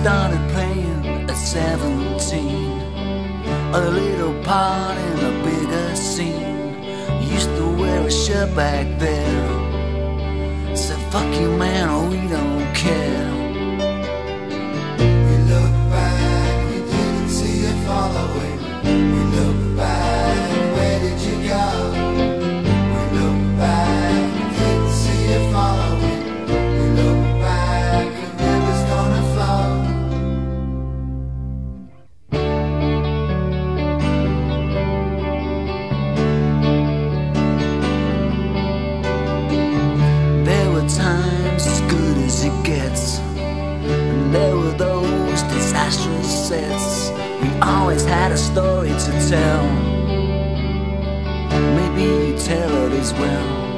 started playing at 17 A little part in a bigger scene. Used to wear a shirt back there. Said fuck you man, oh, we don't well.